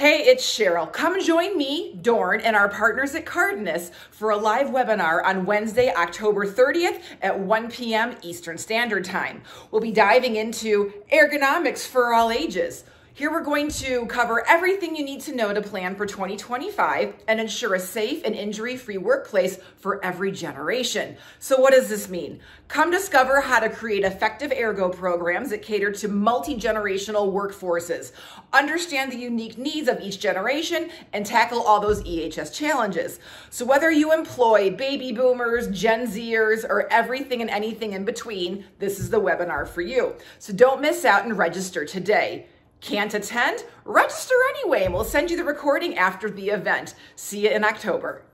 Hey, it's Cheryl. Come join me, Dorn, and our partners at Cardinus for a live webinar on Wednesday, October 30th at 1 p.m. Eastern Standard Time. We'll be diving into ergonomics for all ages. Here we're going to cover everything you need to know to plan for 2025 and ensure a safe and injury-free workplace for every generation. So what does this mean? Come discover how to create effective ergo programs that cater to multi-generational workforces. Understand the unique needs of each generation and tackle all those EHS challenges. So whether you employ baby boomers, Gen Zers, or everything and anything in between, this is the webinar for you. So don't miss out and register today. Can't attend? Register anyway, and we'll send you the recording after the event. See you in October.